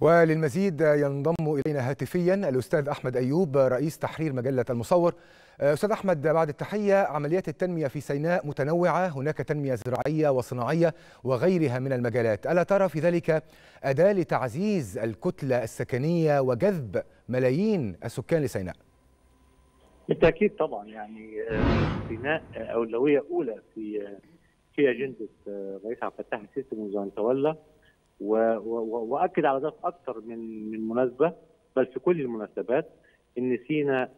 وللمزيد ينضم إلينا هاتفيا الأستاذ أحمد أيوب رئيس تحرير مجلة المصور. أستاذ أحمد بعد التحية عمليات التنمية في سيناء متنوعة هناك تنمية زراعية وصناعية وغيرها من المجالات. ألا ترى في ذلك أداة لتعزيز الكتلة السكنية وجذب ملايين السكان لسيناء؟ بالتأكيد طبعا. يعني سيناء أولوية أولى في في أجندة الرئيس عبد الفتاح السيسي منذ أن تولى. وأكد على ذلك أكثر من من مناسبة بل في كل المناسبات إن سيناء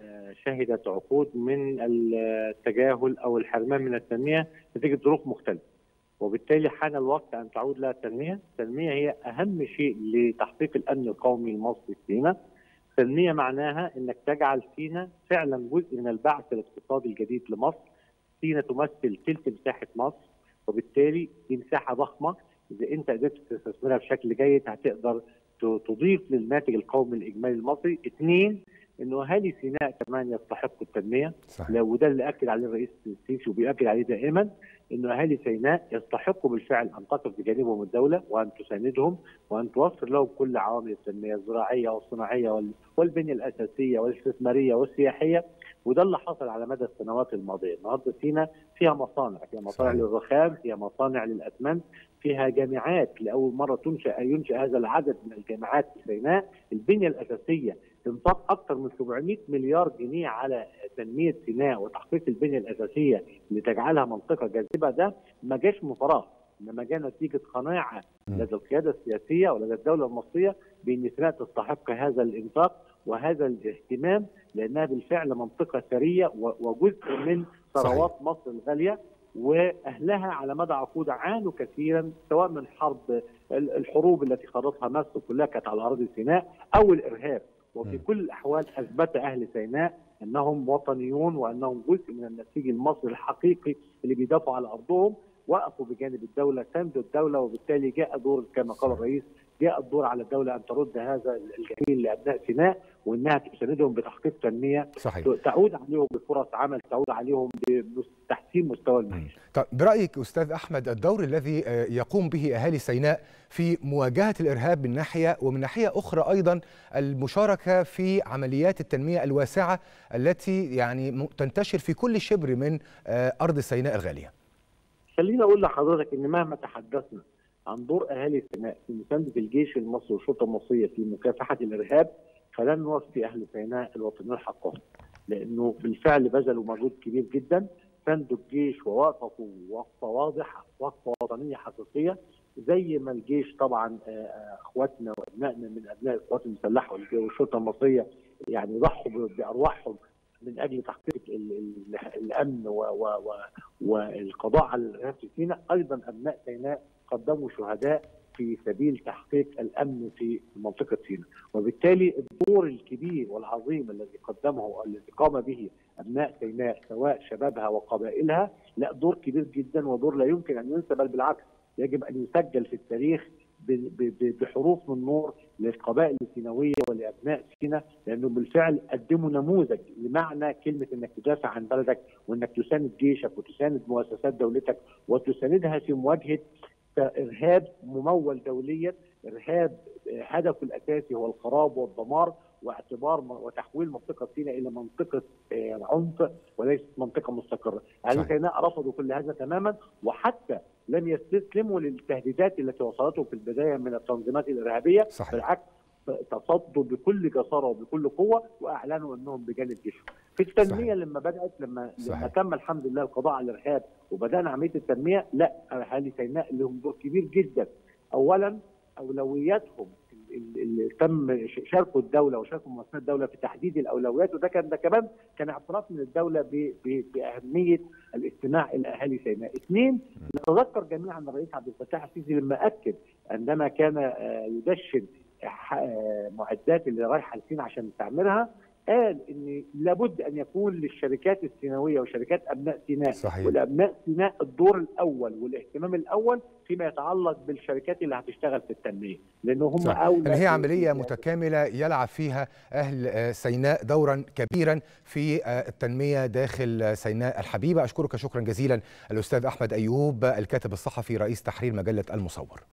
شهدت عقود من التجاهل أو الحرمان من التنمية نتيجة ظروف مختلفة وبالتالي حان الوقت أن تعود لها التنمية، التنمية هي أهم شيء لتحقيق الأمن القومي المصري في سيناء. التنمية معناها إنك تجعل سيناء فعلا جزء من البعث الاقتصادي الجديد لمصر. سيناء تمثل ثلث مساحة مصر وبالتالي دي مساحة ضخمة إذا أنت قدرت تستثمرها بشكل جيد هتقدر تضيف للناتج القومي الاجمالي المصري. اثنين إنه اهالي سيناء كمان يستحقوا التنمية. صحيح. وده اللي أكد عليه الرئيس السيسي وبيأكد عليه دائما إنه اهالي سيناء يستحقوا بالفعل أن تقف بجانبهم الدولة وأن تساندهم وأن توفر لهم كل عوامل التنمية الزراعية والصناعية والبنية الأساسية والاستثمارية والسياحية. وده اللي حصل على مدى السنوات الماضية، النهارده سيناء فيها مصانع، فيها مصانع صحيح. للرخام، فيها مصانع للاسمنت، فيها جامعات. لأول مرة تنشأ ينشأ هذا العدد من الجامعات في سيناء، البنية الأساسية أكثر من 700 مليار جنيه على تنمية سيناء وتحقيق البنية الأساسية لتجعلها منطقة جاذبة ده ما جاش من فراغ إنما جاء نتيجة قناعة لدى القيادة السياسية ولدى الدولة المصرية بإن سيناء تستحق هذا الإنفاق وهذا الاهتمام لأنها بالفعل منطقة ثرية وجزء من ثروات مصر الغالية وأهلها على مدى عقود عانوا كثيرا سواء من حرب الحروب التي خاضتها مصر كلها كانت على أراضي سيناء أو الإرهاب. وفي كل الأحوال أثبت أهل سيناء أنهم وطنيون وأنهم جزء من النسيج المصري الحقيقي اللي بيدافعوا على أرضهم وقفوا بجانب الدولة ساندوا الدولة وبالتالي جاء دور كما قال الرئيس جاء الدور على الدولة أن ترد هذا الجميل لأبناء سيناء وإنها تساندهم بتحقيق تنمية صحيح. تعود عليهم بفرص عمل تعود عليهم بتحسين مستوى المعيشة. طب برأيك أستاذ أحمد الدور الذي يقوم به أهالي سيناء في مواجهة الإرهاب من ناحية ومن ناحية أخرى أيضا المشاركة في عمليات التنمية الواسعة التي يعني تنتشر في كل شبر من أرض سيناء الغالية. خليني أقول لحضرتك إن مهما تحدثنا عن دور أهالي سيناء في مساندة الجيش المصري والشرطة المصرية في مكافحة الإرهاب فلن نوفي أهل سيناء الوطنيين حقهم لأنه بالفعل بذلوا مجهود كبير جدا ساندوا الجيش ووقفوا وقفة واضحة وقفة وطنية حقيقية زي ما الجيش طبعا أخواتنا وأبنائنا من أبناء القوات المسلحة والشرطة المصرية يعني ضحوا بأرواحهم من أجل تحقيق الأمن والقضاء على الارهاب في سيناء أيضا أبناء سيناء قدموا شهداء في سبيل تحقيق الأمن في منطقة سيناء، وبالتالي الدور الكبير والعظيم الذي قدمه الذي قام به أبناء سيناء سواء شبابها وقبائلها لا دور كبير جدا ودور لا يمكن أن ينسى بل بالعكس يجب أن يسجل في التاريخ بحروف من نور للقبائل السيناويه ولأبناء سينا لأنه بالفعل قدموا نموذج لمعنى كلمة إنك تدافع عن بلدك وإنك تساند جيشك وتساند مؤسسات دولتك وتساندها في مواجهة ارهاب ممول دوليا، إرهاب هدفه الأساسي هو الخراب والدمار واعتبار وتحويل منطقة سيناء إلى منطقة عنف وليست منطقة مستقرة. أهل سيناء رفضوا كل هذا تماما وحتى لم يستسلموا للتهديدات التي وصلتهم في البداية من التنظيمات الإرهابية صحيح. بالعكس تصدوا بكل جسارة وبكل قوة وأعلنوا أنهم بجانب جيشهم. في التنمية صحيح. لما بدأت لما صحيح. لما تم الحمد لله القضاء على الإرهاب وبدأنا عملية التنمية لا اهالي سيناء لهم دور كبير جدا. اولا أولوياتهم اللي تم شاركوا الدولة وشاركوا مؤسسات الدولة في تحديد الأولويات وده كان ده كمان كان اعتراف من الدولة بأهمية الاستماع إلى أهالي سيناء. اثنين نتذكر جميعا الرئيس عبد الفتاح السيسي لما أكد عندما كان يدشن معدات اللي رايحة لسيناء عشان تعميرها قال إن لابد أن يكون للشركات السيناويه وشركات أبناء سيناء. صحيح. والأبناء سيناء الدور الأول والاهتمام الأول فيما يتعلق بالشركات اللي هتشتغل في التنمية لأن هم اولى هي عملية متكاملة يلعب فيها أهل سيناء دورا كبيرا في التنمية داخل سيناء الحبيبة. أشكرك شكرا جزيلا الأستاذ أحمد أيوب الكاتب الصحفي رئيس تحرير مجلة المصور.